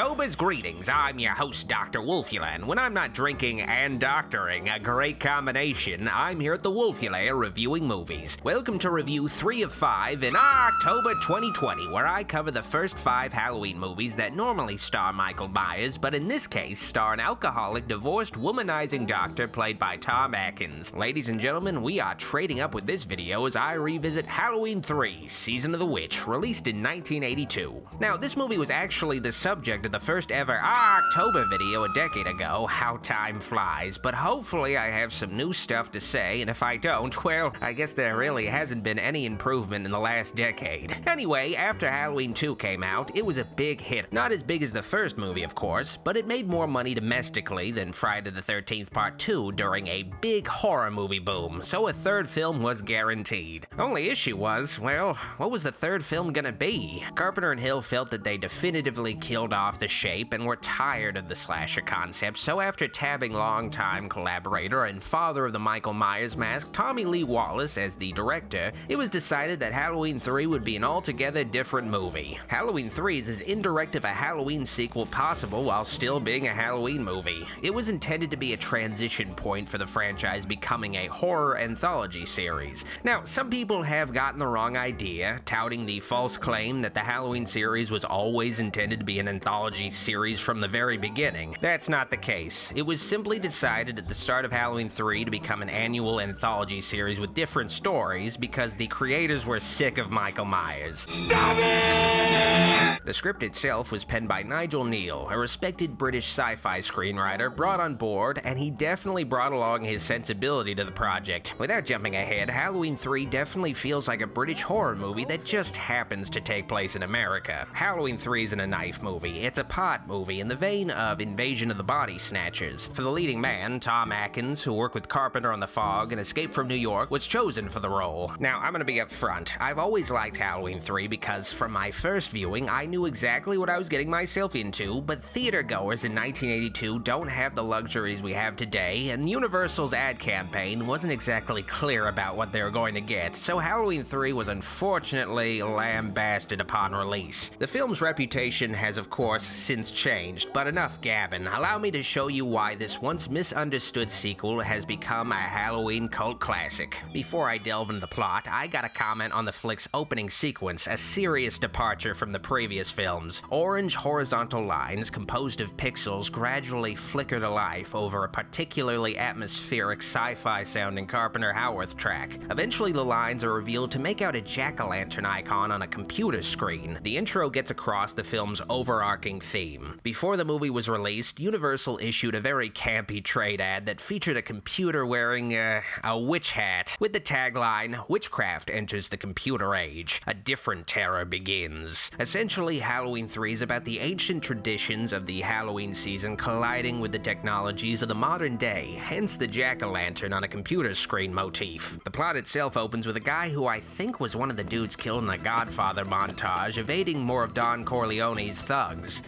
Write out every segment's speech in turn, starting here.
October's greetings. I'm your host, Dr. Wolfula. When I'm not drinking and doctoring, a great combination, I'm here at the Wolfulair reviewing movies. Welcome to review 3 of 5 in October 2020, where I cover the first 5 Halloween movies that normally star Michael Myers, but in this case star an alcoholic, divorced, womanizing doctor played by Tom Atkins. Ladies and gentlemen, we are trading up with this video as I revisit Halloween 3, Season of the Witch, released in 1982. Now, this movie was actually the subject the first ever October video a decade ago, How Time Flies, but hopefully I have some new stuff to say, and if I don't, well, I guess there really hasn't been any improvement in the last decade. Anyway, after Halloween 2 came out, it was a big hit. Not as big as the first movie, of course, but it made more money domestically than Friday the 13th Part 2 during a big horror movie boom, so a third film was guaranteed. Only issue was, well, what was the third film gonna be? Carpenter and Hill felt that they definitively killed off the shape and were tired of the slasher concept, so after tabbing longtime collaborator and father of the Michael Myers mask, Tommy Lee Wallace, as the director, it was decided that Halloween 3 would be an altogether different movie. Halloween 3 is as indirect of a Halloween sequel possible while still being a Halloween movie. It was intended to be a transition point for the franchise becoming a horror anthology series. Now, some people have gotten the wrong idea, touting the false claim that the Halloween series was always intended to be an anthology series from the very beginning. That's not the case. It was simply decided at the start of Halloween 3 to become an annual anthology series with different stories because the creators were sick of Michael Myers. Stop it! The script itself was penned by Nigel Kneale, a respected British sci-fi screenwriter brought on board, and he definitely brought along his sensibility to the project. Without jumping ahead, Halloween 3 definitely feels like a British horror movie that just happens to take place in America. Halloween 3 isn't a knife movie, it's a pod movie in the vein of Invasion of the Body Snatchers. For the leading man, Tom Atkins, who worked with Carpenter on The Fog and Escape from New York, was chosen for the role. Now, I'm gonna be upfront. I've always liked Halloween 3 because from my first viewing, I knew exactly what I was getting myself into, but theater goers in 1982 don't have the luxuries we have today, and Universal's ad campaign wasn't exactly clear about what they were going to get, so Halloween 3 was unfortunately lambasted upon release. The film's reputation has, of course, since changed, but enough gabbing. Allow me to show you why this once misunderstood sequel has become a Halloween cult classic. Before I delve into the plot, I gotta comment on the flick's opening sequence, a serious departure from the previous films. Orange horizontal lines composed of pixels gradually flicker to life over a particularly atmospheric sci-fi sounding Carpenter Howarth track. Eventually the lines are revealed to make out a jack-o'-lantern icon on a computer screen. The intro gets across the film's overarching theme. Before the movie was released, Universal issued a very campy trade ad that featured a computer wearing uh, a witch hat with the tagline, Witchcraft enters the computer age. A different terror begins. Essentially, Halloween 3 is about the ancient traditions of the Halloween season colliding with the technologies of the modern day, hence the jack-o'-lantern on a computer screen motif. The plot itself opens with a guy who I think was one of the dudes killed in the Godfather montage evading more of Don Corleone's thugs.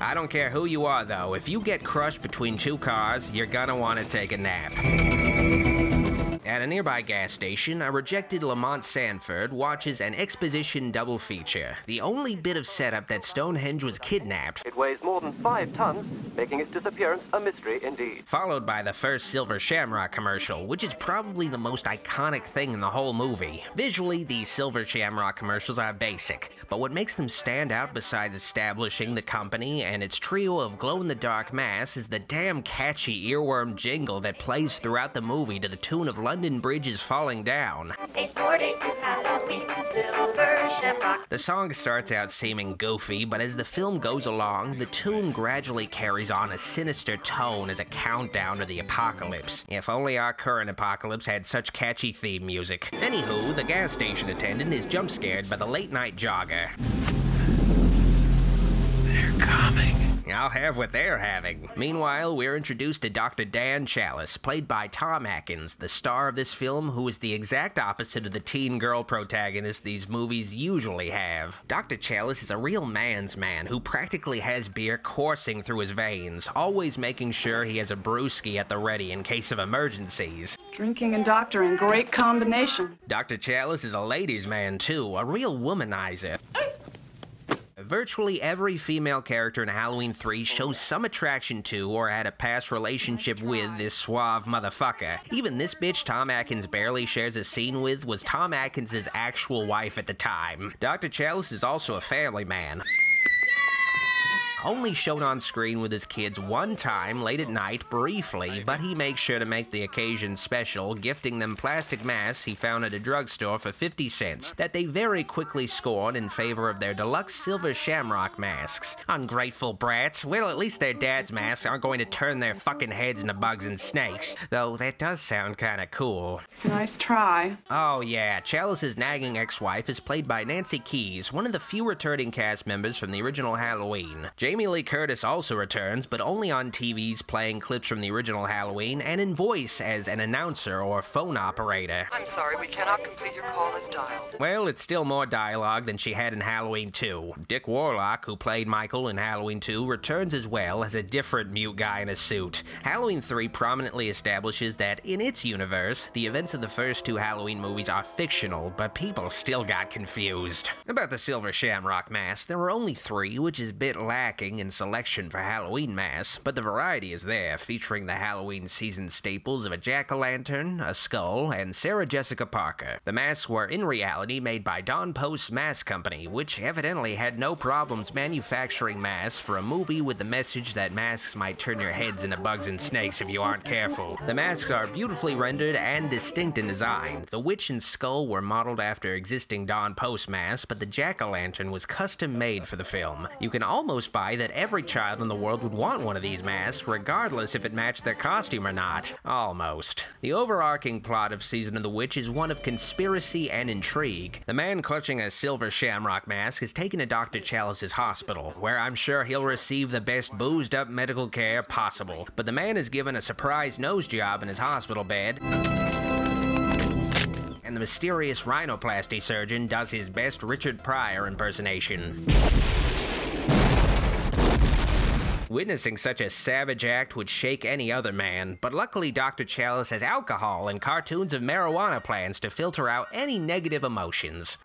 I don't care who you are though, if you get crushed between two cars, you're gonna want to take a nap. At a nearby gas station, a rejected Lamont Sanford watches an exposition double feature. The only bit of setup that Stonehenge was kidnapped. It weighs more than five tons, making its disappearance a mystery indeed. Followed by the first Silver Shamrock commercial, which is probably the most iconic thing in the whole movie. Visually, the Silver Shamrock commercials are basic, but what makes them stand out besides establishing the company and its trio of glow-in-the-dark masks is the damn catchy earworm jingle that plays throughout the movie to the tune of London Bridge is Falling Down. The song starts out seeming goofy, but as the film goes along, the tune gradually carries on a sinister tone as a countdown to the apocalypse. If only our current apocalypse had such catchy theme music. Anywho, the gas station attendant is jump scared by the late night jogger. They're coming. I'll have what they're having. Meanwhile, we're introduced to Dr. Dan Challis, played by Tom Atkins, the star of this film, who is the exact opposite of the teen girl protagonist these movies usually have. Dr. Challis is a real man's man who practically has beer coursing through his veins, always making sure he has a brewski at the ready in case of emergencies. Drinking and doctoring, great combination. Dr. Challis is a ladies' man, too, a real womanizer virtually every female character in Halloween 3 shows some attraction to or had a past relationship with this suave motherfucker. Even this bitch Tom Atkins barely shares a scene with was Tom Atkins' actual wife at the time. Dr. Challis is also a family man only shown on screen with his kids one time late at night briefly, but he makes sure to make the occasion special, gifting them plastic masks he found at a drugstore for 50 cents that they very quickly scorn in favor of their deluxe silver shamrock masks. Ungrateful brats. Well, at least their dad's masks aren't going to turn their fucking heads into bugs and snakes, though that does sound kinda cool. Nice try. Oh yeah, Challis's nagging ex-wife is played by Nancy Kyes, one of the few returning cast members from the original Halloween. Jamie Lee Curtis also returns, but only on TVs playing clips from the original Halloween and in voice as an announcer or phone operator. I'm sorry, we cannot complete your call as dialed. Well, it's still more dialogue than she had in Halloween 2. Dick Warlock, who played Michael in Halloween 2, returns as well as a different mute guy in a suit. Halloween 3 prominently establishes that in its universe, the events of the first two Halloween movies are fictional, but people still got confused. About the Silver Shamrock Mask, there were only three, which is a bit lacking in selection for Halloween Mass, but the variety is there, featuring the Halloween season staples of a jack-o'-lantern, a skull, and Sarah Jessica Parker. The masks were in reality made by Don Post Mask Company, which evidently had no problems manufacturing masks for a movie with the message that masks might turn your heads into bugs and snakes if you aren't careful. The masks are beautifully rendered and distinct in design. The witch and skull were modeled after existing Don Post masks, but the jack-o'-lantern was custom made for the film. You can almost buy that every child in the world would want one of these masks, regardless if it matched their costume or not. Almost. The overarching plot of Season of the Witch is one of conspiracy and intrigue. The man clutching a silver shamrock mask is taken to Dr. Challis's hospital, where I'm sure he'll receive the best boozed up medical care possible. But the man is given a surprise nose job in his hospital bed and the mysterious rhinoplasty surgeon does his best Richard Pryor impersonation. Witnessing such a savage act would shake any other man, but luckily Dr. Challis has alcohol and cartoons of marijuana plants to filter out any negative emotions.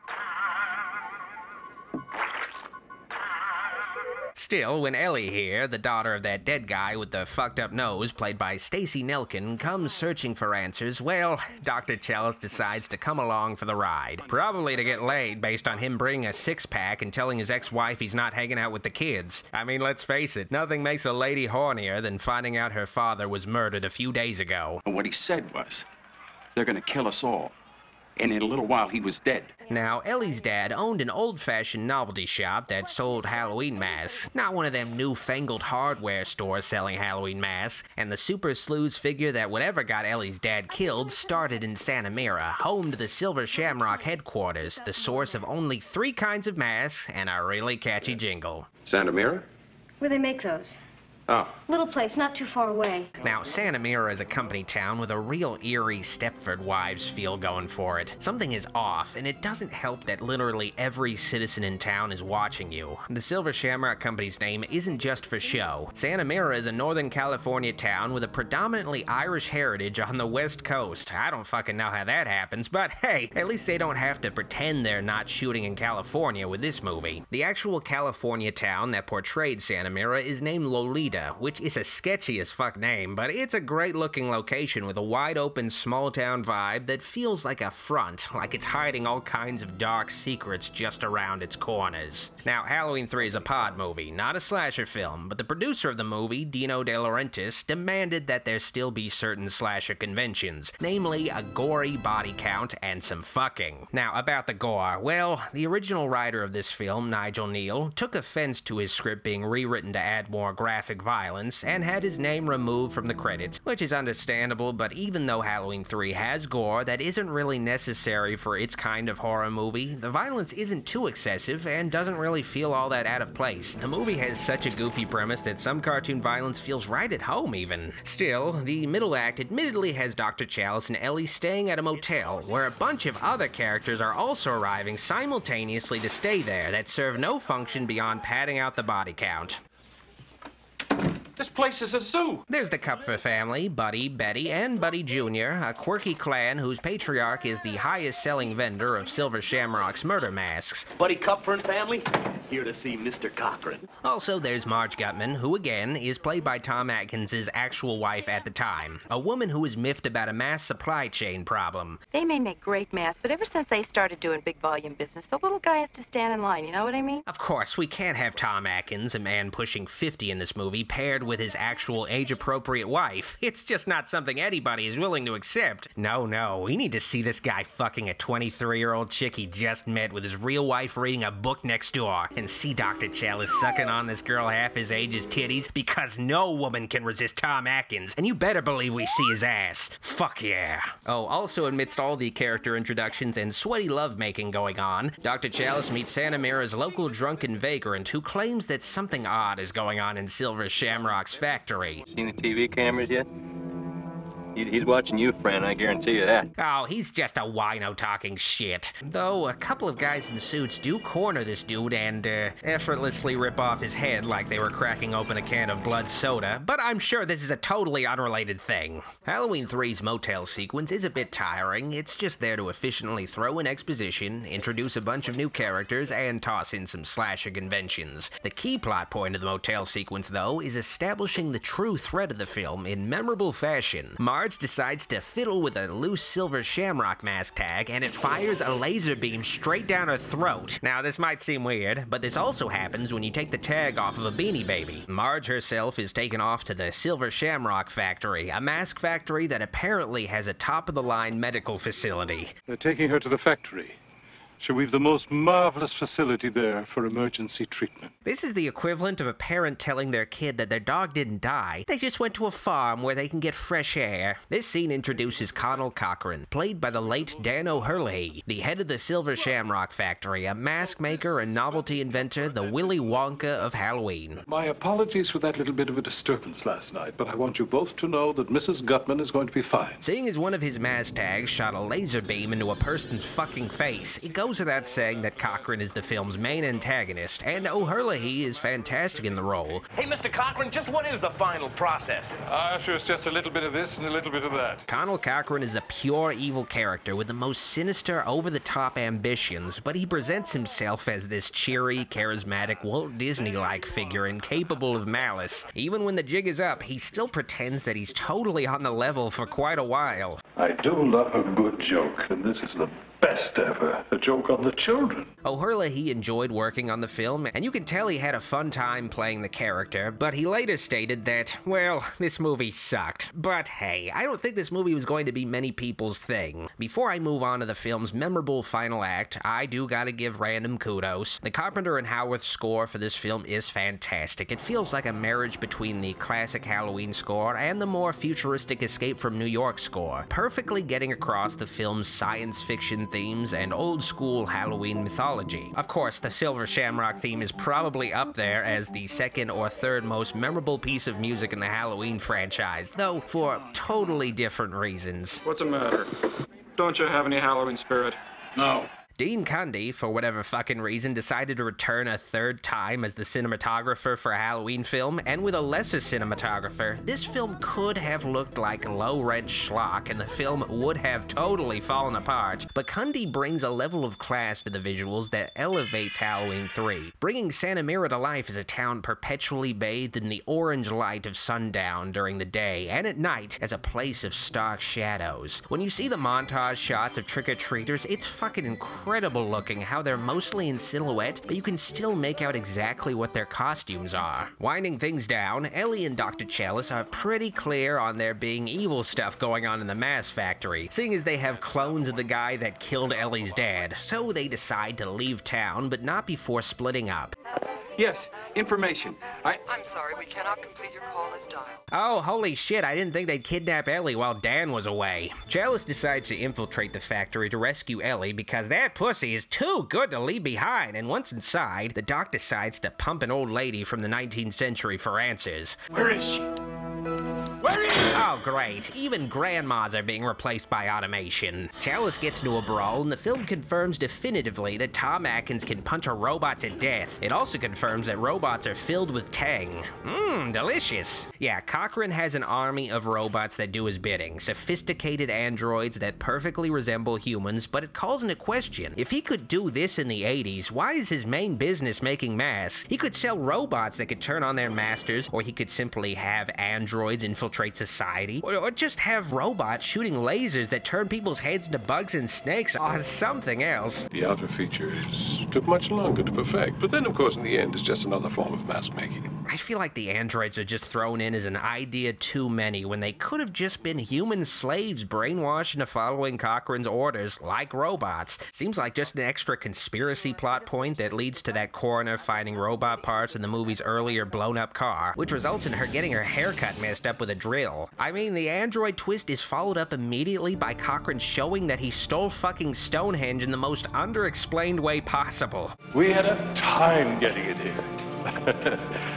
Still, when Ellie here, the daughter of that dead guy with the fucked up nose, played by Stacy Nelkin, comes searching for answers, well, Dr. Challis decides to come along for the ride. Probably to get laid based on him bringing a six pack and telling his ex wife he's not hanging out with the kids. I mean, let's face it, nothing makes a lady hornier than finding out her father was murdered a few days ago. What he said was, they're gonna kill us all and in a little while he was dead. Now, Ellie's dad owned an old-fashioned novelty shop that sold Halloween masks. Not one of them newfangled hardware stores selling Halloween masks. And the super sleuths figure that whatever got Ellie's dad killed started in Santa Mira, home to the Silver Shamrock headquarters, the source of only three kinds of masks and a really catchy jingle. Santa Mira? Where they make those? Oh. Little place, not too far away. Now, Santa Mira is a company town with a real eerie Stepford Wives feel going for it. Something is off, and it doesn't help that literally every citizen in town is watching you. The Silver Shamrock Company's name isn't just for show. Santa Mira is a Northern California town with a predominantly Irish heritage on the West Coast. I don't fucking know how that happens, but hey, at least they don't have to pretend they're not shooting in California with this movie. The actual California town that portrayed Santa Mira is named Loleta which is a sketchy as fuck name, but it's a great looking location with a wide open small town vibe that feels like a front, like it's hiding all kinds of dark secrets just around its corners. Now, Halloween 3 is a pod movie, not a slasher film, but the producer of the movie, Dino De Laurentiis, demanded that there still be certain slasher conventions, namely a gory body count and some fucking. Now, about the gore, well, the original writer of this film, Nigel Kneale, took offense to his script being rewritten to add more graphic violence and had his name removed from the credits, which is understandable, but even though Halloween 3 has gore that isn't really necessary for its kind of horror movie, the violence isn't too excessive and doesn't really feel all that out of place. The movie has such a goofy premise that some cartoon violence feels right at home even. Still, the middle act admittedly has Dr. Challis and Ellie staying at a motel, where a bunch of other characters are also arriving simultaneously to stay there that serve no function beyond padding out the body count. This place is a zoo. There's the Kupfer family, Buddy, Betty, and Buddy Jr., a quirky clan whose patriarch is the highest selling vendor of Silver Shamrock's murder masks. Buddy Kupfer and family, here to see Mr. Cochran. Also, there's Marge Gutman, who again is played by Tom Atkins' actual wife at the time, a woman who is miffed about a mass supply chain problem. They may make great masks, but ever since they started doing big volume business, the little guy has to stand in line, you know what I mean? Of course, we can't have Tom Atkins, a man pushing 50 in this movie, paired with his actual age appropriate wife. It's just not something anybody is willing to accept. No, no, we need to see this guy fucking a 23 year old chick he just met with his real wife reading a book next door, and see Dr. Challis sucking on this girl half his age's titties because no woman can resist Tom Atkins, and you better believe we see his ass. Fuck yeah. Oh, also amidst all the character introductions and sweaty lovemaking going on, Dr. Challis meets Santa Mira's local drunken vagrant who claims that something odd is going on in Silver Shamrock's factory. Seen the TV cameras yet? He- He's watching you, friend, I guarantee you that. Oh, he's just a wino talking shit. Though a couple of guys in suits do corner this dude and uh, effortlessly rip off his head like they were cracking open a can of blood soda, but I'm sure this is a totally unrelated thing. Halloween 3's motel sequence is a bit tiring. It's just there to efficiently throw in exposition, introduce a bunch of new characters, and toss in some slasher conventions. The key plot point of the motel sequence, though, is establishing the true threat of the film in memorable fashion. Marge decides to fiddle with a loose silver shamrock mask tag, and it fires a laser beam straight down her throat. Now, this might seem weird, but this also happens when you take the tag off of a beanie baby. Marge herself is taken off to the Silver Shamrock Factory, a mask factory that apparently has a top of the line medical facility. They're taking her to the factory. Sure, we've the most marvelous facility there for emergency treatment. This is the equivalent of a parent telling their kid that their dog didn't die. They just went to a farm where they can get fresh air. This scene introduces Conal Cochran, played by the late Dan O'Herlihy, the head of the Silver Shamrock Factory, a mask maker and novelty inventor, the Willy Wonka of Halloween. My apologies for that little bit of a disturbance last night, but I want you both to know that Mrs. Gutman is going to be fine. Seeing as one of his mask tags shot a laser beam into a person's fucking face, it goes without saying that Cochran is the film's main antagonist, and O'Herlihy is fantastic in the role. Hey, Mr. Cochran, just what is the final process? Ah, sure, it's just a little bit of this and a little bit of that. Conal Cochran is a pure evil character with the most sinister, over the top ambitions, but he presents himself as this cheery, charismatic, Walt Disney like figure incapable of malice. Even when the jig is up, he still pretends that he's totally on the level for quite a while. I do love a good joke, and this is the best ever. A joke on the children. O'Herlihy he enjoyed working on the film, and you can tell he had a fun time playing the character, but he later stated that, well, this movie sucked. But hey, I don't think this movie was going to be many people's thing. Before I move on to the film's memorable final act, I do gotta give random kudos. The Carpenter and Howarth score for this film is fantastic. It feels like a marriage between the classic Halloween score and the more futuristic Escape from New York score, perfectly getting across the film's science fiction themes and old school Halloween mythology. Of course, the Silver Shamrock theme is probably up there as the second or third most memorable piece of music in the Halloween franchise, though for totally different reasons. What's the matter? Don't you have any Halloween spirit? No. Dean Cundey, for whatever fucking reason, decided to return a third time as the cinematographer for a Halloween film, and with a lesser cinematographer, this film could have looked like low rent schlock and the film would have totally fallen apart. But Cundy brings a level of class to the visuals that elevates Halloween 3, bringing Santa Mira to life as a town perpetually bathed in the orange light of sundown during the day, and at night as a place of stark shadows. When you see the montage shots of trick or treaters, it's fucking incredible incredible looking how they're mostly in silhouette, but you can still make out exactly what their costumes are. Winding things down, Ellie and Dr. Challis are pretty clear on there being evil stuff going on in the mass factory, seeing as they have clones of the guy that killed Ellie's dad, so they decide to leave town, but not before splitting up. Yes, information. I. I'm sorry, we cannot complete your call as dialed. Oh, holy shit, I didn't think they'd kidnap Ellie while Dan was away. Challis decides to infiltrate the factory to rescue Ellie because that pussy is too good to leave behind, and once inside, the doc decides to pump an old lady from the 19th century for answers. Where is she? Where is she? Great. Even grandmas are being replaced by automation. Challis gets into a brawl, and the film confirms definitively that Tom Atkins can punch a robot to death. It also confirms that robots are filled with tang. Mmm, delicious. Yeah, Cochran has an army of robots that do his bidding. Sophisticated androids that perfectly resemble humans, but it calls into question. If he could do this in the 80s, why is his main business making masks? He could sell robots that could turn on their masters, or he could simply have androids infiltrate society, or, or just have robots shooting lasers that turn people's heads into bugs and snakes, or something else. The outer features took much longer to perfect, but then, of course, in the end, it's just another form of mask making. I feel like the androids are just thrown in as an idea too many when they could have just been human slaves brainwashed into following Cochran's orders like robots. Seems like just an extra conspiracy plot point that leads to that coroner finding robot parts in the movie's earlier blown up car, which results in her getting her haircut messed up with a drill. I mean, the android twist is followed up immediately by Cochran showing that he stole fucking Stonehenge in the most underexplained way possible. We had a time getting it here.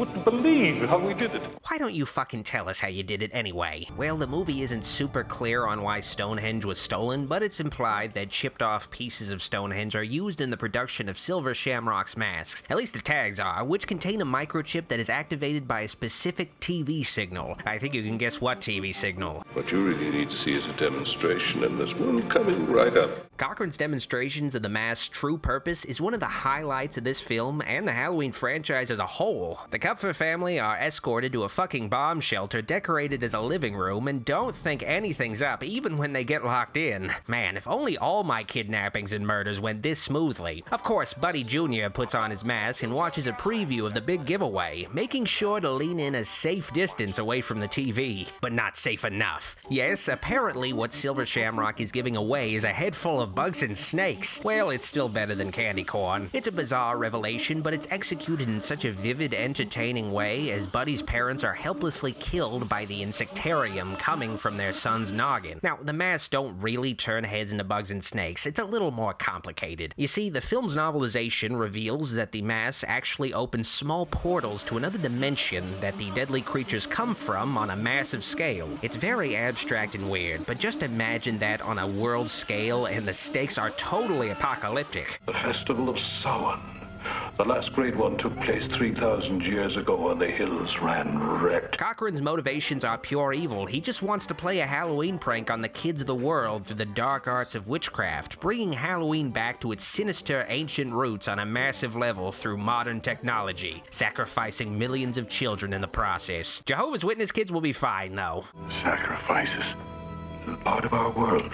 you wouldn't believe how we did it. Why don't you fucking tell us how you did it anyway? Well, the movie isn't super clear on why Stonehenge was stolen, but it's implied that chipped off pieces of Stonehenge are used in the production of Silver Shamrock's masks. At least the tags are, which contain a microchip that is activated by a specific TV signal. I think you can guess what TV signal. What you really need to see is a demonstration, and there's one coming right up. Cochran's demonstrations of the mask's true purpose is one of the highlights of this film and the Halloween franchise as a whole. The Kupfer family are escorted to a fucking bomb shelter decorated as a living room and don't think anything's up even when they get locked in. Man, if only all my kidnappings and murders went this smoothly. Of course, Buddy Jr. puts on his mask and watches a preview of the big giveaway, making sure to lean in a safe distance away from the TV. But not safe enough. Yes, apparently what Silver Shamrock is giving away is a head full of bugs and snakes. Well, it's still better than candy corn. It's a bizarre revelation, but it's executed in such a vivid, entertaining way as Buddy's parents are helplessly killed by the insectarium coming from their son's noggin. Now, the masks don't really turn heads into bugs and snakes. It's a little more complicated. You see, the film's novelization reveals that the masks actually open small portals to another dimension that the deadly creatures come from on a massive scale. It's very abstract and weird, but just imagine that on a world scale and the stakes are totally apocalyptic. The Festival of Samhain. The last great one took place 3,000 years ago and the hills ran red. Cochran's motivations are pure evil. He just wants to play a Halloween prank on the kids of the world through the dark arts of witchcraft, bringing Halloween back to its sinister ancient roots on a massive level through modern technology, sacrificing millions of children in the process. Jehovah's Witness kids will be fine, though. Sacrifices. Part of our world.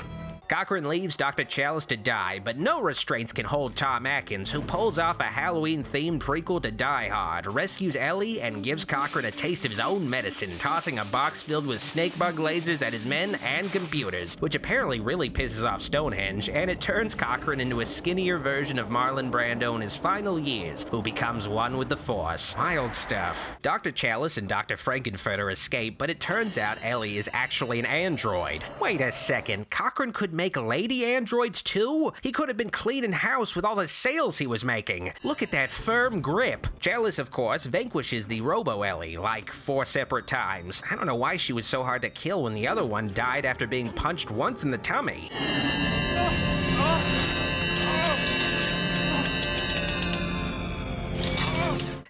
Cochran leaves Dr. Challis to die, but no restraints can hold Tom Atkins, who pulls off a Halloween-themed prequel to Die Hard, rescues Ellie, and gives Cochran a taste of his own medicine, tossing a box filled with snake bug lasers at his men and computers, which apparently really pisses off Stonehenge, and it turns Cochran into a skinnier version of Marlon Brando in his final years, who becomes one with the Force. Wild stuff. Dr. Challis and Dr. Frankenfurter escape, but it turns out Ellie is actually an android. Wait a second, Cochran could make lady androids too? He could have been cleaning house with all the sales he was making. Look at that firm grip. Challis, of course, vanquishes the Robo Ellie like four separate times. I don't know why she was so hard to kill when the other one died after being punched once in the tummy.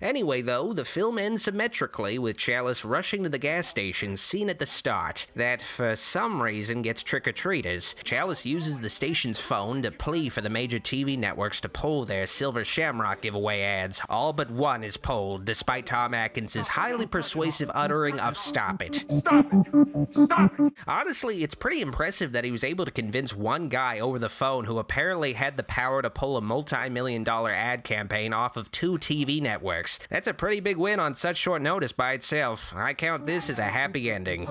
Anyway, though, the film ends symmetrically with Challis rushing to the gas station seen at the start, that for some reason gets trick or treaters. Challis uses the station's phone to plea for the major TV networks to pull their Silver Shamrock giveaway ads. All but one is pulled, despite Tom Atkins' highly persuasive uttering of Stop it. Stop it! Stop it! Honestly, it's pretty impressive that he was able to convince one guy over the phone who apparently had the power to pull a multi million dollar ad campaign off of two TV networks. That's a pretty big win on such short notice by itself. I count this as a happy ending.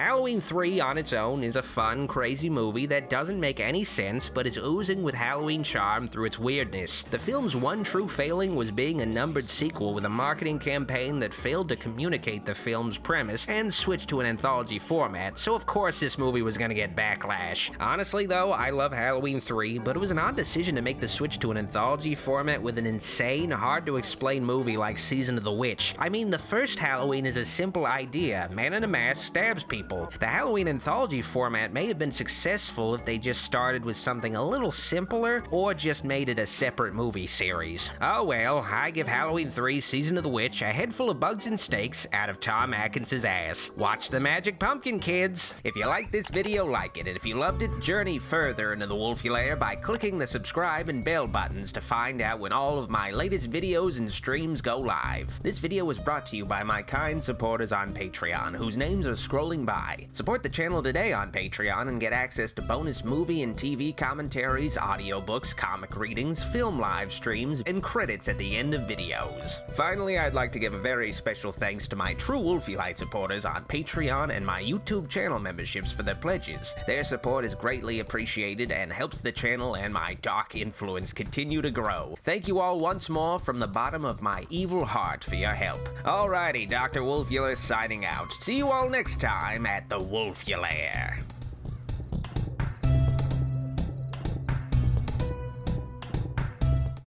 Halloween 3 on its own is a fun, crazy movie that doesn't make any sense but is oozing with Halloween charm through its weirdness. The film's one true failing was being a numbered sequel with a marketing campaign that failed to communicate the film's premise and switched to an anthology format, so of course this movie was gonna get backlash. Honestly though, I love Halloween 3, but it was an odd decision to make the switch to an anthology format with an insane, hard to explain movie like Season of the Witch. I mean, the first Halloween is a simple idea man in a mask stabs people. The Halloween anthology format may have been successful if they just started with something a little simpler or just made it a separate movie series. Oh well, I give Halloween 3 Season of the Witch a head full of bugs and steaks out of Tom Atkins' ass. Watch the Magic Pumpkin, kids! If you liked this video, like it, and if you loved it, journey further into the Wolfulair by clicking the subscribe and bell buttons to find out when all of my latest videos and streams go live. This video was brought to you by my kind supporters on Patreon, whose names are scrolling by. Support the channel today on Patreon and get access to bonus movie and TV commentaries, audiobooks, comic readings, film live streams, and credits at the end of videos. Finally, I'd like to give a very special thanks to my true Wolfie Light supporters on Patreon and my YouTube channel memberships for their pledges. Their support is greatly appreciated and helps the channel and my dark influence continue to grow. Thank you all once more from the bottom of my evil heart for your help. Alrighty, Dr. Wolfula signing out. See you all next time at the Wolfulair.